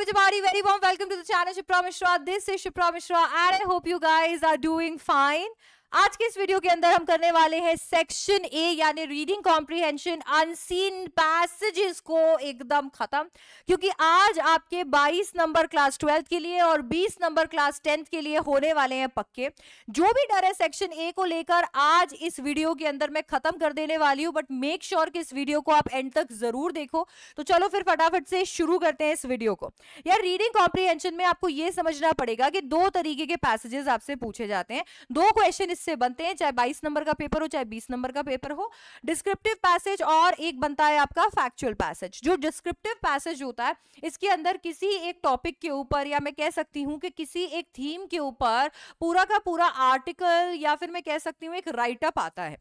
everybody, very warm welcome to the channel Shipra Mishra. This is Shipra Mishra and I hope you guys are doing fine. आज के इस video के अंदर हम करने वाले हैं सेक्शन ए यानी रीडिंग कॉम्प्रीहेंशन अनसीन पैसेजेस को एकदम खत्म। क्योंकि आज आपके 22 नंबर क्लास 12 के लिए और 20 नंबर क्लास 10th के लिए होने वाले हैं पक्के। जो भी डर है सेक्शन ए को लेकर, आज इस वीडियो के अंदर मैं खत्म कर देने वाली हूँ बट मेक श्योर कि इस वीडियो को आप एंड तक ज़रूर देखो। तो चलो फिर फटाफट से शुरू करते हैं इस वीडियो को। यार रीडिंग कॉम्प्रीहेंशन में आपको यह समझना पड़ेगा कि दो तरीके के पैसेजेस आपसे पूछे जाते हैं। दो क्वेश्चन इससे बनते हैं? चाहे 22 नंबर का पेपर हो, चाहे 20 नंबर का पेपर हो डिस्क्रिप्टिव पैसेज और एक बनता है आपका फैक्चुअल पैसेज जो डिस्क्रिप्टिव पैसेज होता है, इसके अंदर किसी एक टॉपिक के ऊपर या मैं कह सकती हूँ कि किसी एक थीम के ऊपर पूरा का पूरा आर्टिकल या फिर मैं कह सकती हूँ एक राइटअप आता है।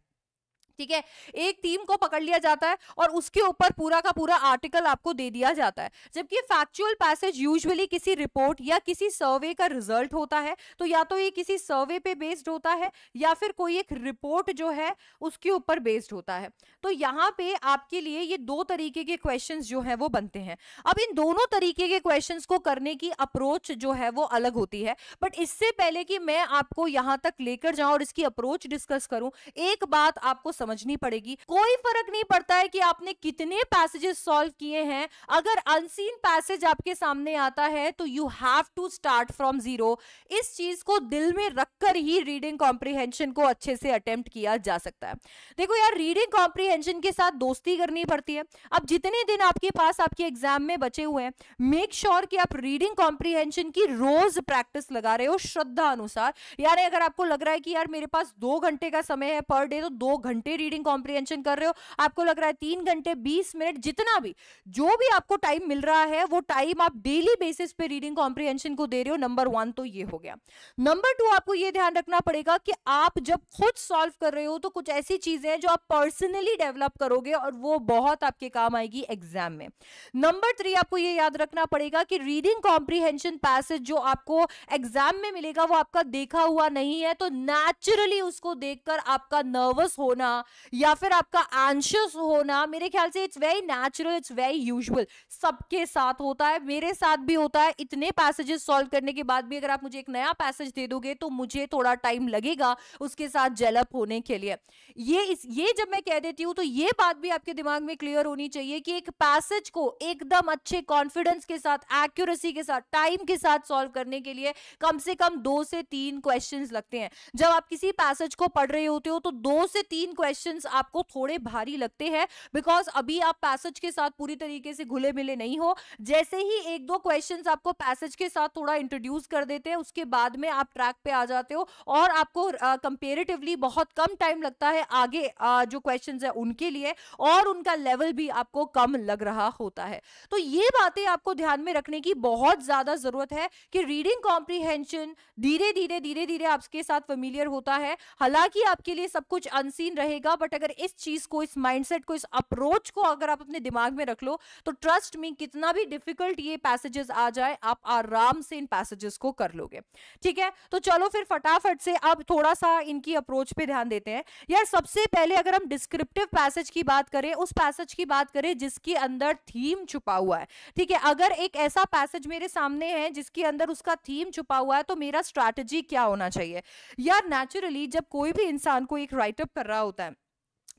ठीक है? एक टीम को पकड़ लिया जाता है और उसके ऊपर पूरा का पूरा आर्टिकल आपको दे दिया जाता है। जबकि फैक्चुअल पैसेज यूजुअली किसी रिपोर्ट या किसी सर्वे का रिज़ल्ट होता है तो या तो ये किसी सर्वे पे बेस्ड होता है या फिर कोई एक रिपोर्ट जो है, उसके ऊपर बेस्ड होता है। तो यहाँ पे आपके लिए ये दो तरीके के क्वेश्चन जो है, वो बनते हैं। अब इन दोनों तरीके के क्वेश्चन को करने की अप्रोच जो है, वो अलग होती है। बट इससे पहले कि मैं आपको यहाँ तक लेकर जाऊँ और इसकी अप्रोच डिस्कस करूँ, एक बात आपको समझनी पड़ेगी। कोई फ़र्क नहीं पड़ता है कि आपने कितने पैसेजेस सॉल्व किए हैं। अगर अनसीन पैसेज आपके सामने आता है तो you have to start from zero इस चीज़ को दिल में रखकर ही रीडिंग कॉम्प्रीहेंशन को अच्छे से अटेम्प्ट किया जा सकता है। देखो यार रीडिंग कॉम्प्रीहेंशन के साथ दोस्ती करनी पड़ती है। अब जितने दिन आपके पास आपके एग्ज़ाम में बचे हुए हैं मेक श्योर sure कि आप रीडिंग कॉम्प्रीहेंशन की रोज प्रैक्टिस लगा रहे हो श्रद्धा अनुसार। यानी अगर आपको लग रहा है कि यार, मेरे पास दो घंटे का समय है पर डे तो दो घंटे रीडिंग कॉम्प्रिहेंशन कर रहे हो, आपको लग रहा है तीन घंटे, बीस मिनट, जितना भी, जो भी आपको टाइम मिल रहा है, वो टाइम आप डेली बेसिस पे रीडिंग कॉम्प्रिहेंशन को दे रहे हो। नंबर वन तो ये हो गया। नंबर टू आपको ये ध्यान रखना पड़ेगा कि आप जब खुद सॉल्व कर रहे हो तो कुछ ऐसी चीज़ें हैं जो आप पर्सनली डेवलप करोगे और वो बहुत आपके काम आएगी एग्ज़ाम में। नंबर थ्री आपको ये याद रखना पड़ेगा कि रीडिंग कॉम्प्रिहेंशन पैसेज जो आपको एग्ज़ाम में मिलेगा, वो आपका देखा हुआ नहीं है तो नेचुरली उसको देखकर आपका नर्वस होना या फिर आपका एंशियस होना, मेरे ख्याल से it's very natural it's very usual सबके साथ होता है, मेरे साथ भी होता है. इतने पैसेजेस सॉल्व करने के बाद भी अगर आप मुझे एक नया पैसेज दे दोगे तो मुझे थोड़ा टाइम लगेगा उसके साथ जेलअप होने के लिए. ये इस, ये जब मैं कह देती हूँ तो ये बात भी आपके दिमाग में क्लियर होनी चाहिए कि एक पैसेज को एकदम अच्छे कॉन्फिडेंस के साथ एक्यूरेसी के साथ टाइम के साथ सॉल्व करने के लिए कम से कम दो से तीन क्वेश्चंस लगते हैं. जब आप किसी पैसेज को पढ़ रहे होते हो तो दो से तीन क्वेश्चंस आपको थोड़े भारी लगते हैं बिकॉज़ अभी आप पैसेज के साथ पूरी तरीके से घुले मिले नहीं हो। जैसे ही एक दो क्वेश्चन आपको पैसेज के साथ थोड़ा इंट्रोड्यूस कर देते हैं उसके बाद में आप ट्रैक पे आ जाते हो और आपको कंपेरेटिवली uh, बहुत कम टाइम लगता है आगे आ, जो क्वेश्चन है उनके लिए और उनका लेवल भी आपको कम लग रहा होता है। तो ये बातें आपको ध्यान में रखने की बहुत ज़्यादा ज़रूरत है कि रीडिंग कॉम्प्रीहेंशन धीरे धीरे धीरे धीरे आपके साथ फेमिलियर होता है। हालाँकि आपके लिए सब कुछ अनसीन रहेगा बट अगर इस चीज़ को, इस माइंडसेट को, इस अप्रोच को अगर आप अपने दिमाग में रख लो तो ट्रस्ट मी कितना भी डिफ़िकल्ट ये पैसेजेस आ जाए, आप आराम से इन पैसेजेस को कर लोगे। ठीक है? तो चलो फिर फटाफट से अब थोड़ा सा इनकी अप्रोच पे ध्यान देते हैं। यार, सबसे पहले अगर हम डिस्क्रिप्टिव पैसेज की बात करें, उस पैसेज की बात करें जिसके अंदर थीम छुपा हुआ है। ठीक है? अगर एक ऐसा पैसेज मेरे सामने है, जिसके अंदर उसका थीम छुपा हुआ है तो मेरा स्ट्रैटेजी क्या होना चाहिए? यार नेचुरली जब कोई भी इंसान को एक राइटअप कर रहा होता है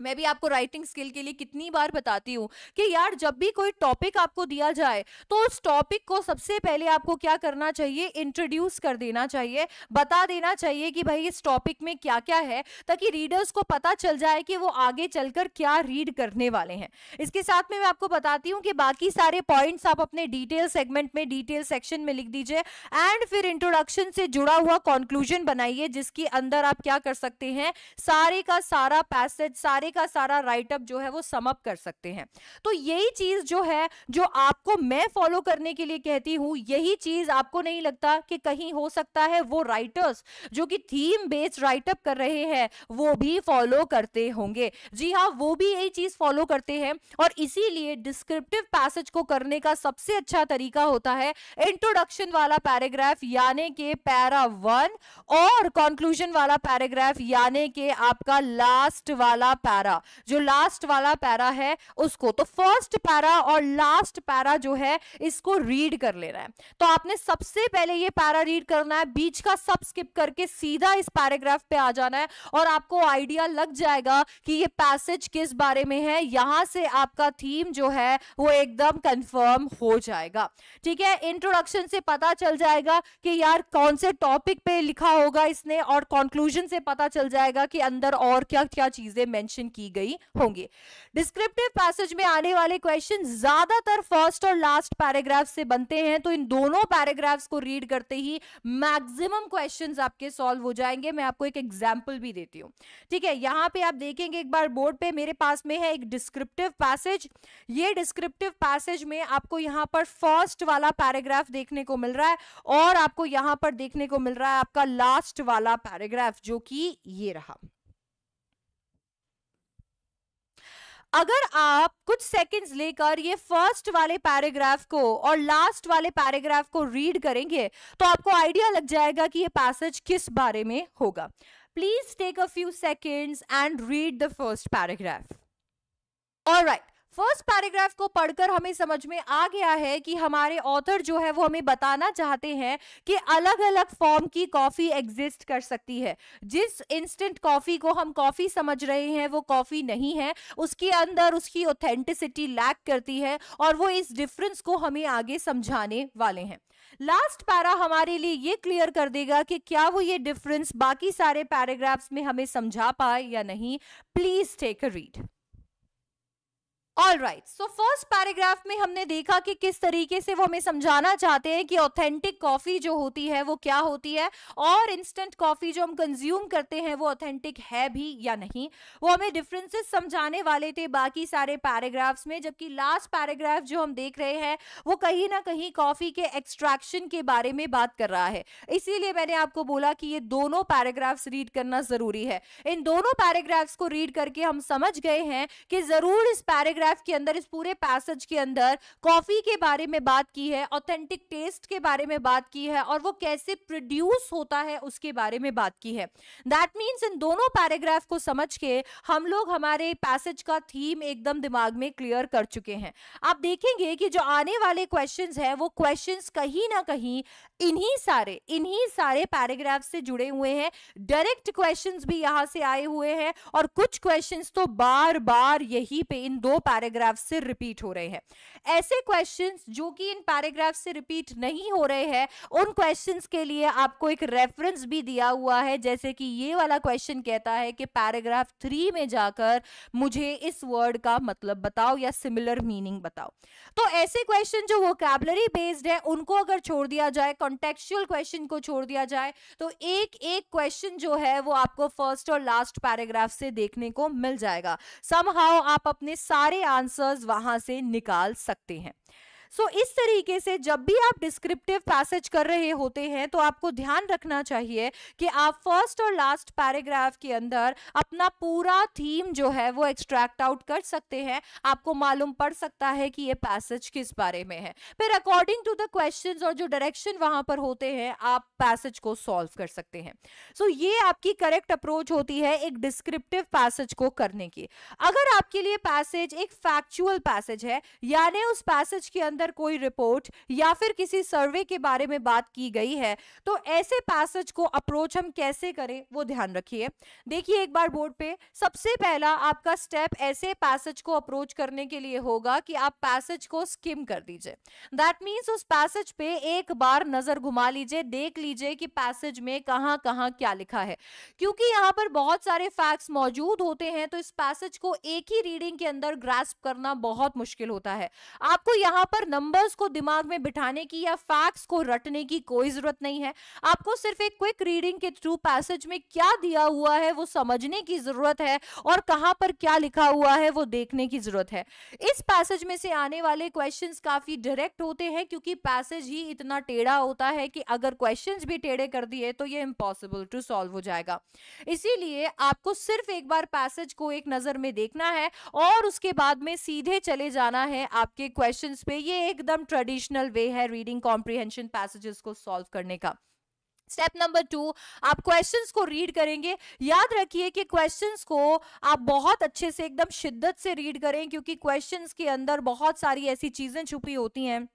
मैं भी आपको राइटिंग स्किल के लिए कितनी बार बताती हूँ कि यार, जब भी कोई टॉपिक आपको दिया जाए तो उस टॉपिक को सबसे पहले आपको क्या करना चाहिए? इंट्रोड्यूस कर देना चाहिए। बता देना चाहिए कि भाई इस टॉपिक में क्या क्या है, ताकि रीडर्स को पता चल जाए कि वो आगे चलकर क्या रीड करने वाले हैं। इसके साथ में मैं आपको बताती हूँ कि बाकी सारे पॉइंट्स आप अपने डिटेल सेगमेंट में डिटेल सेक्शन में लिख दीजिए एंड फिर इंट्रोडक्शन से जुड़ा हुआ कॉन्क्लूजन बनाइए, जिसके अंदर आप क्या कर सकते हैं? सारे का सारा पैसेज सारे सारे का सारा राइटअप जो है वो समअप कर सकते हैं। तो यही चीज़ जो है, जो आपको मैं फॉलो करने के लिए कहती हूँ, यही चीज़ आपको नहीं लगता कि कहीं हो सकता है वो राइटर्स जो कि थीम बेस्ड राइटअप कर रहे हैं, वो भी फॉलो करते होंगे। जी हाँ वो भी यही चीज़ फॉलो करते हैं और इसीलिए डिस्क्रिप्टिव पैसेज को करने का सबसे अच्छा तरीका होता है इंट्रोडक्शन वाला पैराग्राफ यानी के पैरा वन और कंक्लूजन वाला पैराग्राफ यानी के आपका लास्ट वाला पैरा। जो लास्ट वाला पैरा है, उसको। तो फ़र्स्ट पैरा और लास्ट पैरा जो है, इसको रीड कर लेना है। तो आपने सबसे पहले ये पैरा रीड करना है। बीच का सब स्किप करके सीधा इस पैराग्राफ पे आ जाना है और आपको आइडिया लग जाएगा कि ये पैसेज किस बारे में है। यहाँ से आपका थीम जो है, वो एकदम कंफर्म हो जाएगा। ठीक है? इंट्रोडक्शन से पता चल जाएगा कि यार कौन से टॉपिक पे लिखा होगा इसने और कंक्लूजन से पता चल जाएगा कि अंदर और क्या क्या चीज़ें मेंशन की गई होंगी। डिस्क्रिप्टिव पैसेज में आने वाले क्वेश्चन ज़्यादातर फ़र्स्ट और लास्ट पैराग्राफ से बनते हैं तो इन दोनों पैराग्राफ्स को रीड करते ही मैक्सिमम क्वेश्चंस आपके सॉल्व हो जाएँगे। मैं आपको एक एग्जांपल भी देती हूँ। ठीक है, यहाँ पे आप देखेंगे एक बार बोर्ड पे मेरे पास में है एक डिस्क्रिप्टिव पैसेज ये डिस्क्रिप्टिव पैसेज में आपको यहाँ पर फ़र्स्ट वाला पैराग्राफ देखने को मिल रहा है और आपको यहाँ पर देखने को मिल रहा है आपका लास्ट वाला पैराग्राफ जो कि ये रहा। अगर आप कुछ सेकंड्स लेकर ये फ़र्स्ट वाले पैराग्राफ को और लास्ट वाले पैराग्राफ को रीड करेंगे तो आपको आइडिया लग जाएगा कि ये पैसेज किस बारे में होगा। Please take a few seconds and read the first paragraph alright first paragraph को पढ़कर हमें समझ में आ गया है कि हमारे ऑथर जो है वो हमें बताना चाहते हैं कि अलग अलग फॉर्म की कॉफ़ी एग्जिस्ट कर सकती है। जिस इंस्टेंट कॉफ़ी को हम कॉफ़ी समझ रहे हैं, वो कॉफ़ी नहीं है। उसके अंदर उसकी ऑथेंटिसिटी लैक करती है और वो इस डिफरेंस को हमें आगे समझाने वाले हैं। लास्ट पैरा हमारे लिए ये क्लियर कर देगा कि क्या वो ये डिफरेंस बाकी सारे पैराग्राफ्स में हमें समझा पाए या नहीं। Please take a read all right so first paragraph में हमने देखा कि किस तरीके से वो हमें समझाना चाहते हैं कि ऑथेंटिक कॉफ़ी जो होती है, वो क्या होती है और इंस्टेंट कॉफ़ी जो हम कंज्यूम करते हैं, वो ऑथेंटिक है भी या नहीं? वो हमें डिफरेंसेस समझाने वाले थे बाकी सारे पैराग्राफ्स में, जबकि लास्ट पैराग्राफ जो हम देख रहे हैं, वो कहीं ना कहीं कॉफ़ी के एक्सट्रैक्शन के बारे में बात कर रहा है। इसीलिए मैंने आपको बोला कि ये दोनों पैराग्राफ्स रीड करना ज़रूरी है। इन दोनों पैराग्राफ्स को रीड करके हम समझ गए हैं कि ज़रूर इस पैराग्राफ पैराग्राफ के अंदर, इस पूरे पैसेज के अंदर कॉफ़ी के बारे में बात की है ऑथेंटिक टेस्ट के बारे में बात की है और वो कैसे प्रोड्यूस होता है उसके बारे में बात की है। दैट मीन्स इन दोनों पैराग्राफ को समझ के हम लोग हमारे पैसेज का थीम एकदम दिमाग में क्लियर कर चुके हैं। आप देखेंगे कि जो आने वाले क्वेश्चन है, वो क्वेश्चन कहीं ना कहीं इन्हीं सारे इन्हीं सारे पैराग्राफ से जुड़े हुए हैं। डायरेक्ट क्वेश्चन भी यहाँ से आए हुए हैं और कुछ क्वेश्चन तो बार बार यही पे इन दो पैराग्राफ से रिपीट हो रहे हैं। ऐसे क्वेश्चंस जो कि इन पैराग्राफ से रिपीट नहीं हो रहे हैं, उन क्वेश्चंस के लिए आपको एक रेफरेंस भी दिया हुआ है। जैसे कि ये वाला क्वेश्चन कहता है कि पैराग्राफ थ्री में जाकर मुझे इस वर्ड का मतलब बताओ या सिमिलर मीनिंग बताओ। तो ऐसे क्वेश्चन जो वोकैबलरी बेस्ड है, उनको अगर छोड़ दिया जाए कॉन्टेक्चुअल क्वेश्चन को छोड़ दिया जाए तो एक एक क्वेश्चन जो है वो आपको फ़र्स्ट और लास्ट पैराग्राफ से देखने को मिल जाएगा। समहाउ आप अपने सारे आंसर्स वहाँ से निकाल सकते हैं। सो so, इस तरीके से जब भी आप डिस्क्रिप्टिव पैसेज कर रहे होते हैं तो आपको ध्यान रखना चाहिए कि आप फ़र्स्ट और लास्ट पैराग्राफ के अंदर अपना पूरा थीम जो है वो एक्सट्रैक्ट आउट कर सकते हैं। आपको मालूम पड़ सकता है कि ये पैसेज किस बारे में है। फिर अकॉर्डिंग टू द क्वेश्चन और जो डायरेक्शन वहाँ पर होते हैं आप पैसेज को सॉल्व कर सकते हैं। सो so, ये आपकी करेक्ट अप्रोच होती है एक डिस्क्रिप्टिव पैसेज को करने की। अगर आपके लिए पैसेज एक फैक्चुअल पैसेज है यानी उस पैसेज के अंदर अंदर कोई रिपोर्ट या फिर किसी सर्वे के बारे में बात की गई है तो ऐसे पैसेज को अप्रोच हम कैसे करें, वो ध्यान रखिए। देखिए, एक बार बोर्ड पे सबसे पहला आपका स्टेप ऐसे पैसेज को अप्रोच करने के लिए होगा कि आप पैसेज को स्किम कर दीजिए। दैट मीन्स उस पैसेज पे एक बार नज़र घुमा लीजिए, देख लीजिए कि पैसेज में कहाँ कहाँ क्या लिखा है। क्योंकि यहाँ पर बहुत सारे फैक्ट्स मौजूद होते हैं तो इस पैसेज को एक ही रीडिंग के अंदर ग्रास्प करना बहुत मुश्किल होता है। आपको यहाँ पर नंबर्स को दिमाग में बिठाने की या फैक्ट्स को रटने की कोई ज़रूरत नहीं है। आपको सिर्फ़ एक क्विक रीडिंग के थ्रू पैसेज में क्या दिया हुआ है, वो समझने की ज़रूरत है और कहाँ पर क्या लिखा हुआ है, वो देखने की ज़रूरत है। इस पैसेज में से आने वाले क्वेश्चंस काफ़ी डायरेक्ट होते हैं क्योंकि पैसेज ही इतना टेढ़ा होता है कि अगर क्वेश्चन भी टेढ़े कर दिए तो ये इम्पॉसिबल टू सॉल्व हो जाएगा। इसीलिए आपको सिर्फ़ एक बार पैसेज को एक नज़र में देखना है और उसके बाद में सीधे चले जाना है आपके क्वेश्चंस पे। एकदम ट्रेडिशनल वे है रीडिंग कॉम्प्रिहेंशन पैसेजेस को सॉल्व करने का। स्टेप नंबर टू आप क्वेश्चंस को रीड करेंगे। याद रखिए कि क्वेश्चंस को आप बहुत अच्छे से, एकदम शिद्दत से रीड करें, क्योंकि क्वेश्चंस के अंदर बहुत सारी ऐसी चीज़ें छुपी होती हैं।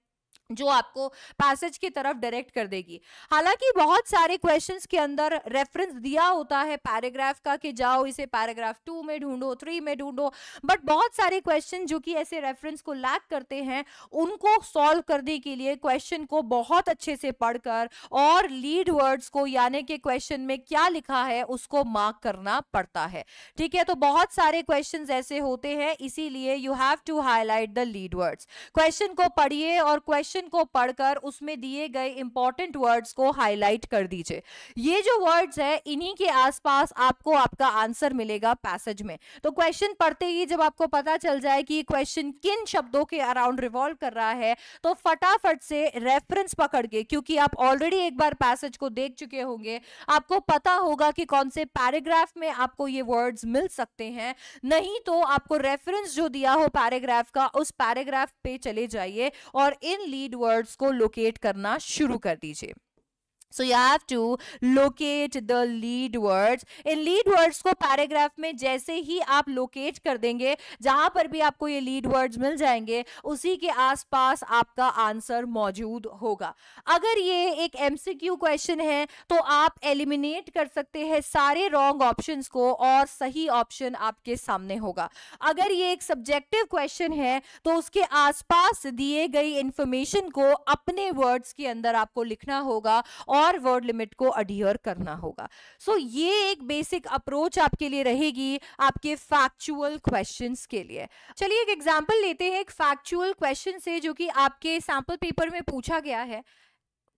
जो आपको पैसेज की तरफ़ डायरेक्ट कर देगी। हालाँकि बहुत सारे क्वेश्चंस के अंदर रेफरेंस दिया होता है पैराग्राफ का कि जाओ इसे पैराग्राफ टू में ढूंढो थ्री में ढूंढो बट बहुत सारे क्वेश्चन जो कि ऐसे रेफरेंस को लैक करते हैं, उनको सॉल्व करने के लिए क्वेश्चन को बहुत अच्छे से पढ़कर और लीड वर्ड्स को यानी कि क्वेश्चन में क्या लिखा है, उसको मार्क करना पड़ता है। ठीक है तो बहुत सारे क्वेश्चन ऐसे होते हैं, इसीलिए you have to highlight the lead words question को पढ़िए और क्वेश्चन क्वेश्चन को पढ़कर उसमें दिए गए इंपॉर्टेंट वर्ड्स को हाईलाइट कर दीजिए। ये जो वर्ड्स है, इन्हीं के आसपास आपको आपका आंसर मिलेगा पैसेज में। तो क्वेश्चन पढ़ते ही जब आपको पता चल जाए कि क्वेश्चन किन शब्दों के अराउंड रिवॉल्व कर रहा है तो फटाफट से रेफरेंस पकड़ के, क्योंकि आप ऑलरेडी एक बार पैसेज को देख चुके होंगे, आपको पता होगा कि कौन से पैराग्राफ में आपको ये वर्ड्स मिल सकते हैं। नहीं तो आपको रेफरेंस जो दिया हो पैराग्राफ का, उस पैराग्राफ पे चले जाइए और इन लीड लीड वर्ड्स को लोकेट करना शुरू कर दीजिए। So you have to locate the lead words in lead words को पैराग्राफ में जैसे ही आप लोकेट कर देंगे, जहाँ पर भी आपको ये लीड वर्ड्स मिल जाएँगे, उसी के आसपास आपका आंसर मौजूद होगा। अगर ये एक एमसीक्यू क्वेश्चन है तो आप एलिमिनेट कर सकते हैं सारे रॉन्ग ऑप्शंस को और सही ऑप्शन आपके सामने होगा। अगर ये एक सब्जेक्टिव क्वेश्चन है तो उसके आसपास दिए गई इंफॉर्मेशन को अपने वर्ड्स के अंदर आपको लिखना होगा और और वर्ड लिमिट को अडियर करना होगा। सो so, ये एक बेसिक अप्रोच आपके लिए रहेगी आपके फैक्चुअल क्वेश्चंस के लिए। चलिए एक एग्जांपल लेते हैं एक फैक्चुअल क्वेश्चन से जो कि आपके सैंपल पेपर में पूछा गया है।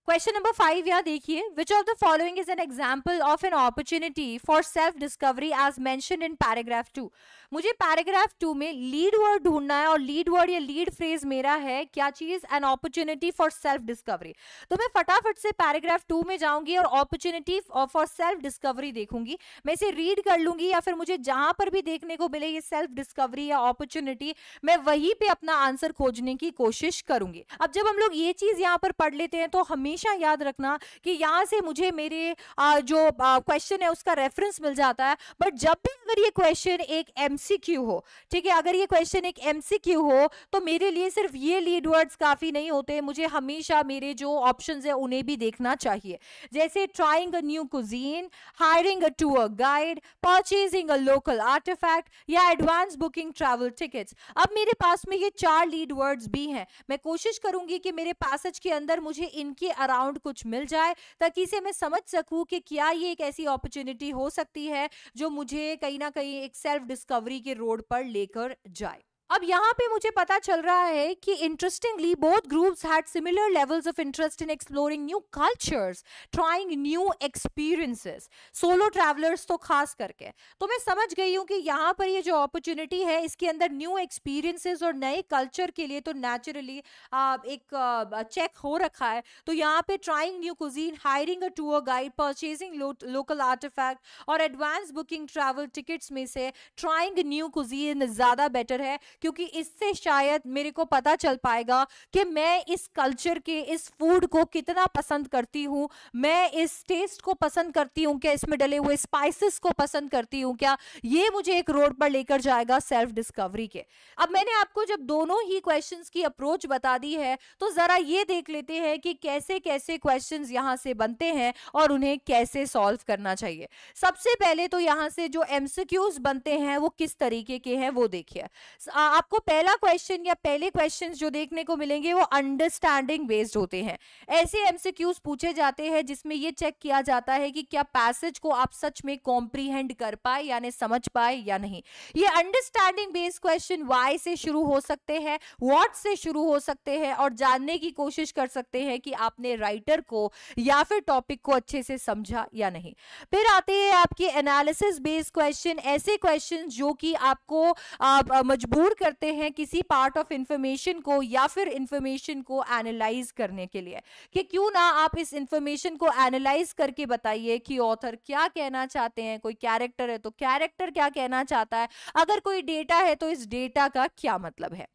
क्वेश्चन नंबर फाइव यहाँ देखिए which of the following is an example of an opportunity for self discovery as mention in paragraph two मुझे पैराग्राफ टू में लीड वर्ड ढूंढना है और लीड वर्ड या लीड फ्रेज मेरा है, क्या चीज़ an opportunity for self discovery तो मैं फटाफट से पैराग्राफ टू में जाऊँगी और अपॉर्चुनिटी फॉर सेल्फ डिस्कवरी देखूँगी। मैं इसे रीड कर लूँगी या फिर मुझे जहाँ पर भी देखने को मिले ये सेल्फ डिस्कवरी या अपॉर्चुनिटी मैं वहीं पे अपना आंसर खोजने की कोशिश करूँगी। अब जब हम लोग ये चीज़ यहाँ पर पढ़ लेते हैं तो हमेशा याद रखना कि यहाँ से मुझे मेरे जो क्वेश्चन है उसका रेफरेंस मिल जाता है। बट जब भी अगर ये क्वेश्चन एक एम एमसीक्यू हो। ठीक है, अगर ये क्वेश्चन एक एमसीक्यू हो तो मेरे लिए सिर्फ़ ये लीड वर्ड्स काफ़ी नहीं होते मुझे हमेशा मेरे जो ऑप्शन है, उन्हें भी देखना चाहिए। जैसे trying a new cuisine hiring a tour guide purchasing a local artifact या एडवांस बुकिंग ट्रैवल टिकट्स अब मेरे पास में ये चार लीड वर्ड्स भी हैं। मैं कोशिश करूँगी कि मेरे पैसेज के अंदर मुझे इनके अराउंड कुछ मिल जाए, ताकि इसे मैं समझ सकूँ कि क्या ये एक ऐसी अपॉर्चुनिटी हो सकती है, जो मुझे कहीं ना कहीं एक सेल्फ डिस्कवरी के रोड पर लेकर जाए। अब यहाँ पे मुझे पता चल रहा है कि interestingly both groups had similar levels of interest in exploring new cultures trying new experiences solo travellers तो खास करके। तो मैं समझ गई हूँ कि यहाँ पर ये जो अपॉर्चुनिटी है, इसके अंदर न्यू एक्सपीरियंसेस और नए कल्चर के लिए तो नेचुरली एक चेक हो रखा है। तो यहाँ पे trying new cuisine hiring a tour guide purchasing local artifact और एडवांस बुकिंग ट्रैवल टिकट्स में से ट्राइंग न्यू कुजीन ज़्यादा बेटर है। क्योंकि इससे शायद मेरे को पता चल पाएगा कि मैं इस कल्चर के, इस फ़ूड को कितना पसंद करती हूँ। मैं इस टेस्ट को पसंद करती हूँ क्या? इसमें डले हुए स्पाइसेस को पसंद करती हूँ क्या? ये मुझे एक रोड पर लेकर जाएगा सेल्फ डिस्कवरी के। अब मैंने आपको जब दोनों ही क्वेश्चन की अप्रोच बता दी है तो जरा ये देख लेते हैं कि कैसे कैसे क्वेश्चन यहाँ से बनते हैं और उन्हें कैसे सॉल्व करना चाहिए। सबसे पहले तो यहाँ से जो एमसीक्यूज बनते हैं, वो किस तरीके के हैं वो देखिए। आपको पहला क्वेश्चन या पहले क्वेश्चन जो देखने को मिलेंगे वो अंडरस्टैंडिंग बेस्ड होते हैं। ऐसे एमसीक्यूज पूछे जाते हैं जिसमें ये चेक किया जाता है कि क्या पैसेज को आप सच में कॉम्प्रीहेंड कर पाए यानी समझ पाए या नहीं। ये अंडरस्टैंडिंग बेस्ड क्वेश्चन वाई से शुरू हो सकते हैं व्हाट से शुरू हो सकते हैं और जानने की कोशिश कर सकते हैं कि आपने राइटर को या फिर टॉपिक को अच्छे से समझा या नहीं। फिर आते हैं आपके एनालिसिस बेस्ड क्वेश्चन ऐसे क्वेश्चन जो कि आपको आप, मजबूर करते हैं किसी पार्ट ऑफ़ इंफॉर्मेशन को या फिर इंफॉर्मेशन को एनालाइज करने के लिए। कि क्यों ना आप इस इंफॉर्मेशन को एनालाइज करके बताइए कि ऑथर क्या कहना चाहते हैं, कोई कैरेक्टर है तो कैरेक्टर क्या कहना चाहता है? अगर कोई डेटा है तो इस डेटा का क्या मतलब है?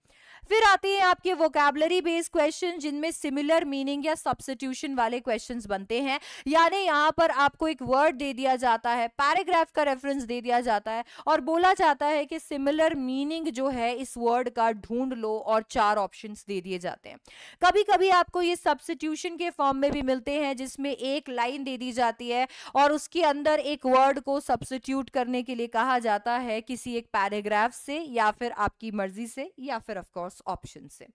फिर आते हैं आपके वोकेबलरी बेस्ड क्वेश्चन जिनमें सिमिलर मीनिंग या सब्सिट्यूशन वाले क्वेश्चंस बनते हैं। यानी यहाँ पर आपको एक वर्ड दे दिया जाता है पैराग्राफ का रेफरेंस दे दिया जाता है और बोला जाता है कि सिमिलर मीनिंग जो है, इस वर्ड का ढूंढ लो और चार ऑप्शन दे दिए जाते हैं। कभी कभी आपको ये सब्सिट्यूशन के फॉर्म में भी मिलते हैं, जिसमें एक लाइन दे दी जाती है और उसके अंदर एक वर्ड को सब्सिट्यूट करने के लिए कहा जाता है, किसी एक पैराग्राफ से या फिर आपकी मर्ज़ी से या फिर ऑफकोर्स ऑप्शन से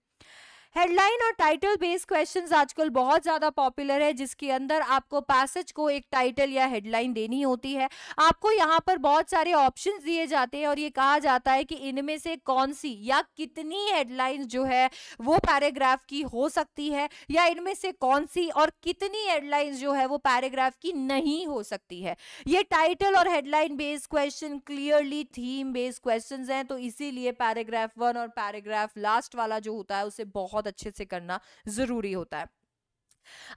हेडलाइन और टाइटल बेस्ड क्वेश्चंस आजकल बहुत ज़्यादा पॉपुलर है, जिसके अंदर आपको पैसेज को एक टाइटल या हेडलाइन देनी होती है। आपको यहाँ पर बहुत सारे ऑप्शंस दिए जाते हैं और ये कहा जाता है कि इनमें से कौन सी या कितनी हेडलाइंस जो है, वो पैराग्राफ की हो सकती है या इनमें से कौन सी और कितनी हेडलाइंस जो है, वो पैराग्राफ की नहीं हो सकती है। ये टाइटल और headline based question clearly theme based question हैं तो इसीलिए पैराग्राफ वन और पैराग्राफ लास्ट वाला जो होता है, उसे बहुत बहुत अच्छे से करना ज़रूरी होता है।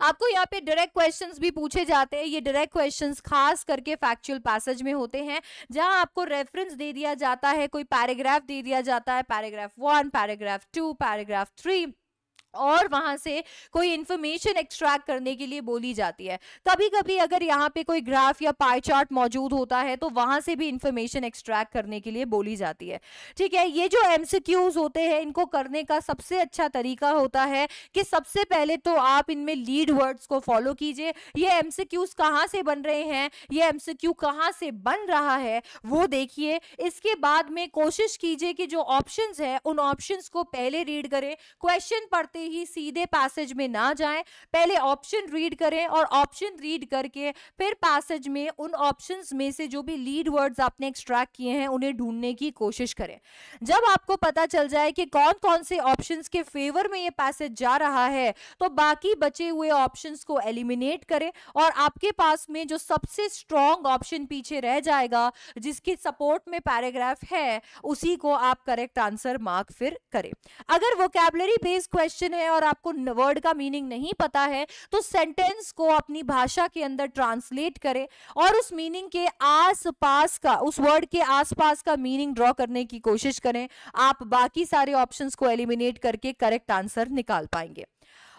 आपको यहाँ पे डायरेक्ट क्वेश्चंस भी पूछे जाते हैं। ये डायरेक्ट क्वेश्चंस खास करके फैक्चुअल पैसेज में होते हैं, जहाँ आपको रेफरेंस दे दिया जाता है, कोई पैराग्राफ दे दिया जाता है paragraph one paragraph two paragraph three और वहाँ से कोई इंफॉर्मेशन एक्सट्रैक्ट करने के लिए बोली जाती है। कभी कभी अगर यहाँ पे कोई ग्राफ या पाई चार्ट मौजूद होता है तो वहाँ से भी इंफॉर्मेशन एक्सट्रैक्ट करने के लिए बोली जाती है। ठीक है, ये जो एमसीक्यूज होते हैं, इनको करने का सबसे अच्छा तरीका होता है कि सबसे पहले तो आप इनमें लीड वर्ड्स को फॉलो कीजिए। ये एमसीक्यूज कहाँ से बन रहे हैं, ये एमसीक्यू कहाँ से बन रहा है, वो देखिए। इसके बाद में कोशिश कीजिए कि जो ऑप्शन है, उन ऑप्शन को पहले रीड करें। क्वेश्चन पढ़ते जाते ही सीधे पैसेज में ना जाएँ। पहले ऑप्शन रीड करें और ऑप्शन रीड करके फिर पैसेज में उन ऑप्शंस में से जो भी लीड वर्ड्स आपने एक्सट्रैक्ट किए हैं, उन्हें ढूँढने की कोशिश करें। जब आपको पता चल जाए कि कौन कौन से ऑप्शंस के फेवर में ये पैसेज जा रहा है तो बाकी बचे हुए ऑप्शंस को एलिमिनेट करें और आपके पास में जो सबसे स्ट्रॉन्ग ऑप्शन पीछे रह जाएगा, जिसकी सपोर्ट में पैराग्राफ है, उसी को आप करेक्ट आंसर मार्क फिर करें। अगर वो कैबलरी बेस्ड क्वेश्चन क्वेश्चन है और आपको वर्ड का मीनिंग नहीं पता है तो सेंटेंस को अपनी भाषा के अंदर ट्रांसलेट करें और उस मीनिंग के आसपास का, उस वर्ड के आसपास का मीनिंग ड्रॉ करने की कोशिश करें आप बाकी सारे ऑप्शंस को एलिमिनेट करके करेक्ट आंसर निकाल पाएँगे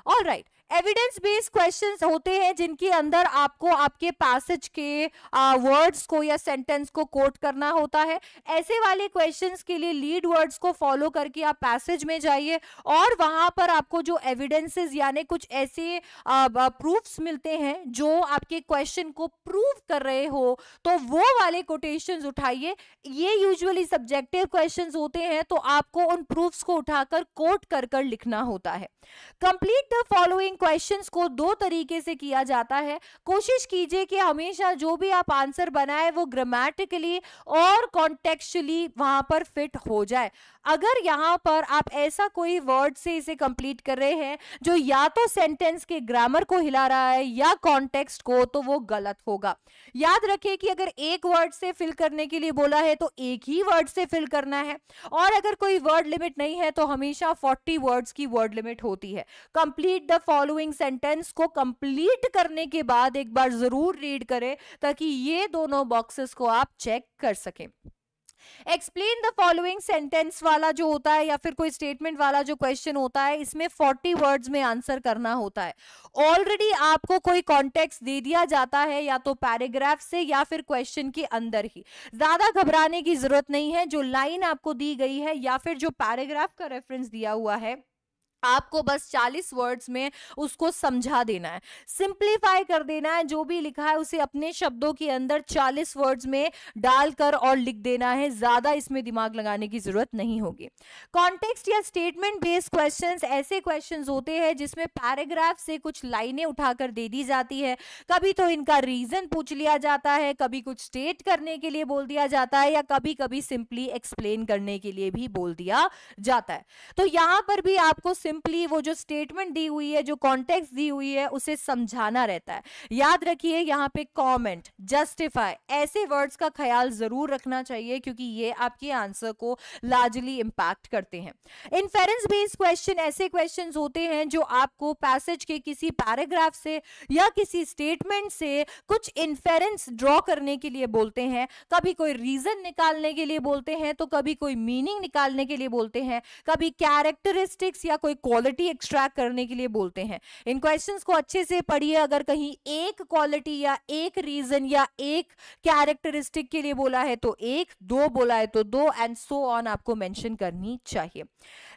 all right right. Evidence based questions होते हैं जिनके अंदर आपको आपके पैसेज के वर्ड्स को या सेंटेंस को कोट करना होता है। ऐसे वाले क्वेश्चंस के लिए लीड वर्ड्स को फॉलो करके आप पैसेज में जाइए और वहाँ पर आपको जो एविडेंसेस यानी कुछ ऐसे प्रूफ्स मिलते हैं जो आपके क्वेश्चन को प्रूव कर रहे हो तो वो वाले कोटेशन उठाइए। ये यूजुअली सब्जेक्टिव क्वेश्चन होते हैं तो आपको उन प्रूफ्स को उठाकर कोट कर कर लिखना होता है। कंप्लीट द फॉलोइंग क्वेश्चंस को दो तरीके से किया जाता है। कोशिश कीजिए कि हमेशा जो भी आप आंसर बनाए, वो ग्रामेटिकली और कॉन्टेक्चुअली वहाँ पर फिट हो जाए। अगर यहाँ पर आप ऐसा कोई वर्ड से इसे कंप्लीट कर रहे हैं, जो या तो सेंटेंस के ग्रामर को हिला रहा है या कॉन्टेक्स्ट को तो वो गलत होगा। याद रखिए कि अगर एक वर्ड से फिल करने के लिए बोला है तो एक ही वर्ड से फिल करना है। और अगर कोई वर्ड लिमिट नहीं है तो हमेशा 40 वर्ड्स की वर्ड लिमिट होती है। कंप्लीट द फॉलोइंग सेंटेंस को कंप्लीट करने के बाद एक बार ज़रूर रीड करें, ताकि ये दोनों बॉक्सेस को आप चेक कर सकें। एक्सप्लेन द फॉलोइंग सेंटेंस वाला जो होता है या फिर कोई स्टेटमेंट वाला जो क्वेश्चन होता है, इसमें 40 वर्ड्स में आंसर करना होता है। ऑलरेडी आपको कोई कॉन्टेक्स्ट दे दिया जाता है या तो पैराग्राफ से या फिर क्वेश्चन के अंदर ही। ज़्यादा घबराने की ज़रूरत नहीं है, जो लाइन आपको दी गई है या फिर जो पैराग्राफ का रेफरेंस दिया हुआ है आपको बस 40 वर्ड्स में उसको समझा देना है। सिंप्लीफाई कर देना है, जो भी लिखा है उसे अपने शब्दों के अंदर 40 वर्ड्स में डालकर और लिख देना है। ज़्यादा इसमें दिमाग लगाने की ज़रूरत नहीं होगी। कॉन्टेक्स्ट या स्टेटमेंट बेस्ड क्वेश्चंस ऐसे क्वेश्चंस होते हैं जिसमें पैराग्राफ से कुछ लाइनें उठाकर दे दी जाती है। कभी तो इनका रीजन पूछ लिया जाता है, कभी कुछ स्टेट करने के लिए बोल दिया जाता है या कभी कभी सिंपली एक्सप्लेन करने के लिए भी बोल दिया जाता है। तो यहाँ पर भी आपको सिंपली वो जो स्टेटमेंट दी हुई है, जो कॉन्टेक्स्ट दी हुई है, उसे समझाना रहता है। याद रखिए यहाँ पे कॉमेंट जस्टिफाई ऐसे वर्ड्स का ख्याल ज़रूर रखना चाहिए क्योंकि ये आपके आंसर को लार्जली इंपैक्ट करते हैं। इनफेरेंस बेस्ड क्वेश्चन ऐसे क्वेश्चंस होते हैं जो आपको पैसेज के किसी पैराग्राफ से या किसी स्टेटमेंट से कुछ इन्फेरेंस ड्रॉ करने के लिए बोलते हैं, कभी कोई रीजन निकालने के लिए बोलते हैं तो कभी कोई मीनिंग निकालने के लिए बोलते हैं, कभी कैरेक्टरिस्टिक्स या कोई क्वालिटी एक्सट्रैक्ट करने के लिए बोलते हैं। इन क्वेश्चन को अच्छे से पढ़िए, अगर कहीं एक क्वालिटी या एक रीजन या एक कैरेक्टरिस्टिक के लिए बोला है तो एक, दो बोला है तो दो एंड सो ऑन आपको मैंशन करनी चाहिए।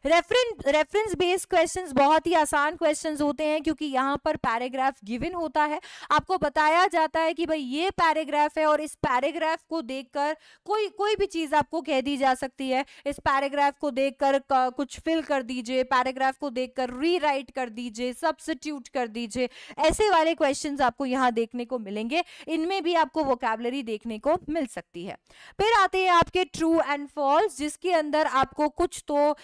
रेफरेंस रेफरेंस बेस्ड क्वेश्चंस बहुत ही आसान क्वेश्चंस होते हैं, क्योंकि यहाँ पर पैराग्राफ गिवन होता है। आपको बताया जाता है कि भाई ये पैराग्राफ है और इस पैराग्राफ को देखकर कोई कोई भी चीज़ आपको कह दी जा सकती है। इस पैराग्राफ को देखकर कुछ फिल कर दीजिए पैराग्राफ को देखकर रीराइट कर दीजिए सब्सिट्यूट कर दीजिए। ऐसे वाले क्वेश्चन आपको यहाँ देखने को मिलेंगे। इनमें भी आपको वोकेबलरी देखने को मिल सकती है। फिर आते हैं आपके ट्रू एंड फॉल्स जिसके अंदर आपको कुछ तो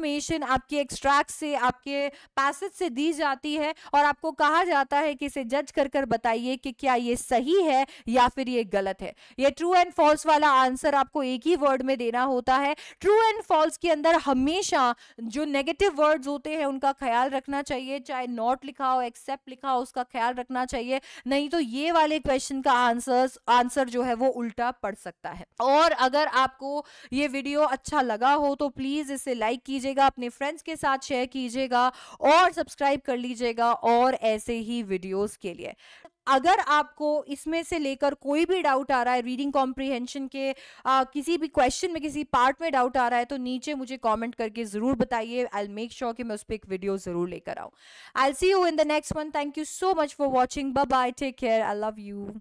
इंफॉर्मेशन आपके एक्सट्रैक्ट से, आपके पैसेज से दी जाती है और आपको कहा जाता है कि इसे जज कर कर बताइए कि क्या ये सही है या फिर ये गलत है। ये ट्रू एंड फॉल्स वाला आंसर आपको एक ही वर्ड में देना होता है। ट्रू एंड फॉल्स के अंदर हमेशा जो नेगेटिव वर्ड्स होते हैं, उनका ख्याल रखना चाहिए। चाहे नॉट लिखा हो एक्सेप्ट लिखा हो, उसका ख्याल रखना चाहिए। नहीं तो ये वाले क्वेश्चन का आंसर आंसर जो है वो उल्टा पड़ सकता है। और अगर आपको ये वीडियो अच्छा लगा हो तो प्लीज़ इसे लाइक कीजिएगा अपने फ्रेंड्स के साथ शेयर कीजिएगा और सब्सक्राइब कर लीजिएगा और ऐसे ही वीडियोस के लिए। अगर आपको इसमें से लेकर कोई भी डाउट आ रहा है रीडिंग कॉम्प्रीहेंशन के आ, किसी भी क्वेश्चन में किसी पार्ट में डाउट आ रहा है तो नीचे मुझे कमेंट करके ज़रूर बताइए। आई मेक श्योर कि मैं उस पर एक वीडियो ज़रूर लेकर आऊँ। I see you in the next one thank you so much for watching bye take care I love you